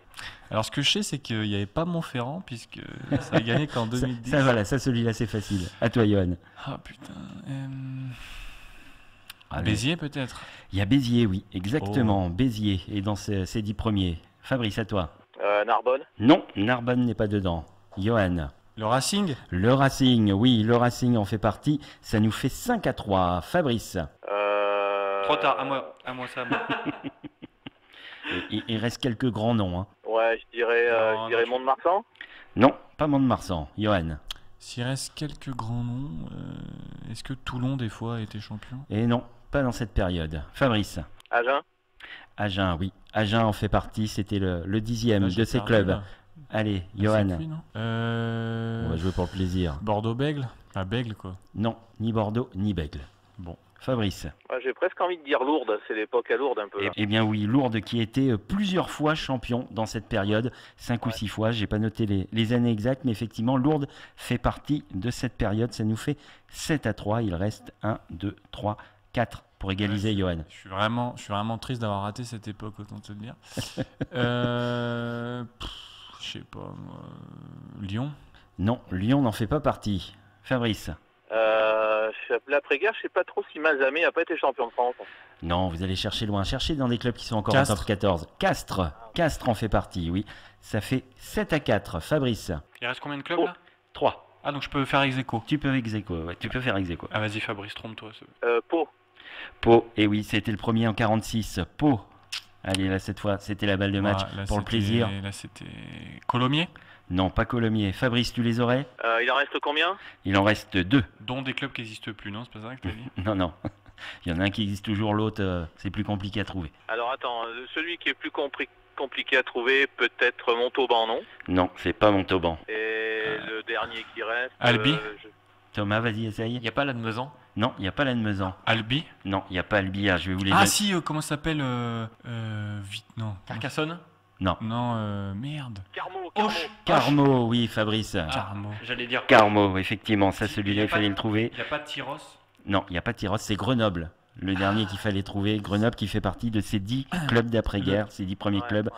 Alors, ce que je sais, c'est qu'il n'y avait pas Montferrand, puisque ça a gagné qu'en Ça, 2010. ça, voilà, ça celui-là c'est facile. À toi Johan. Ah putain. euh, Allez. Béziers, peut-être? Il y a Béziers, oui, exactement. Béziers est dans ces, ces dix premiers. Fabrice, à toi. euh, Narbonne Non, Narbonne n'est pas dedans. Johan. Le Racing? Le Racing, oui, le Racing en fait partie. Ça nous fait 5 à 3. Fabrice. euh, Trop tard, à moi, à moi ça. à moi. Il, il reste quelques grands noms. hein. Ouais, je dirais, euh, Non, je dirais Mont-de-Marsan Non, pas Mont-de-Marsan. Johan. S'il reste quelques grands noms, euh, est-ce que Toulon, des fois, a été champion? Et non, pas dans cette période. Fabrice. Agen Agen, oui. Agen en fait partie. C'était le, le dixième Là, de ces clubs. là. Allez, c'est Johan. Euh, On va jouer pour le plaisir. Bordeaux-Bègle? Ah, Bègle, quoi. Non, ni Bordeaux, ni Bègle. Bon. Fabrice. Ouais, J'ai presque envie de dire Lourdes, c'est l'époque à Lourdes un peu. Eh, eh bien oui, Lourdes qui était euh, plusieurs fois champion dans cette période, cinq ou six fois, j'ai pas noté les, les années exactes, mais effectivement Lourdes fait partie de cette période, ça nous fait 7 à 3, il reste 1, 2, 3, 4 pour égaliser Ouais, Johan. Je suis vraiment, je suis vraiment triste d'avoir raté cette époque, autant te le dire. euh, pff, je sais pas, moi, Lyon? Non, Lyon n'en fait pas partie. Fabrice? Euh, je- L'après-guerre, je sais pas trop si Mazamé a pas été champion de France. Non, vous allez chercher loin, cherchez dans des clubs qui sont encore Castres. en top 14. Castres, Castres en fait partie, oui. Ça fait 7 à 4. Fabrice? Il reste combien de clubs Oh. là? 3. Ah, donc je peux faire ex aequo. Tu peux ex aequo, ouais, tu peux faire ex aequo. Ah, vas-y, Fabrice, trompe-toi. Euh, Pau. Pau, et oui, c'était le premier en 46. Pau. Allez, là, cette fois, c'était la balle de match là, pour le plaisir. Là, c'était Colomiers, Non, pas Colomiers. Fabrice, tu les aurais Euh, il en reste combien? Il en reste deux. dont des clubs qui n'existent plus, non C'est pas ça que dit? Non, non. Il y en a un qui existe toujours, l'autre, euh, c'est plus compliqué à trouver. Alors attends, euh, celui qui est plus compliqué à trouver, peut-être Montauban, non? Non, c'est pas Montauban. Et le dernier qui reste. Albi euh, je- Thomas, vas-y, essaye. Il n'y a pas Non, il n'y a pas l'Annemezan. Albi Non, il n'y a pas Albia. Je vais vous les Ah, si, euh, comment ça s'appelle euh, euh, vite, non. Carcassonne Non. Non, euh, merde. Carmo, Carmo. Carmo, oui, Fabrice. Carmo. J'allais dire. Carmo, effectivement, ça, celui-là, il fallait le trouver. Il n'y a pas de Tyros Non, il n'y a pas Tyros, c'est Grenoble. Le dernier qu'il fallait trouver. Grenoble qui fait partie de ces dix clubs d'après-guerre, ces dix premiers Ouais, clubs ouais.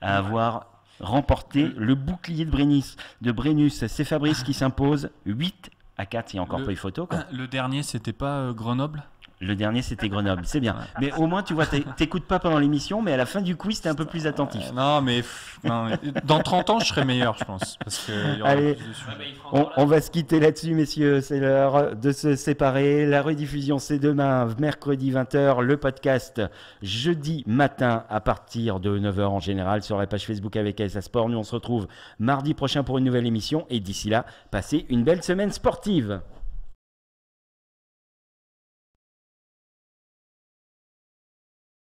à avoir remporté le bouclier de Brennus. De Brennus. C'est Fabrice qui s'impose 8 à 4. Il n'y a encore Le- pas eu photo. Quoi. Le dernier, c'était pas euh, Grenoble? Le dernier, c'était Grenoble. C'est bien. Mais au moins, tu vois, t'é- t'écoutes pas pendant l'émission, mais à la fin du quiz, t'es un peu plus attentif. Euh, Non, mais pff, non, mais dans 30 ans, je serai meilleur, je pense. Parce que il y aura Allez. On, on va se quitter là-dessus, messieurs. C'est l'heure de se séparer. La rediffusion, c'est demain, mercredi 20h. Le podcast, jeudi matin, à partir de 9h en général, sur la page Facebook avec ASA Sport. Nous, on se retrouve mardi prochain pour une nouvelle émission. Et d'ici là, passez une belle semaine sportive.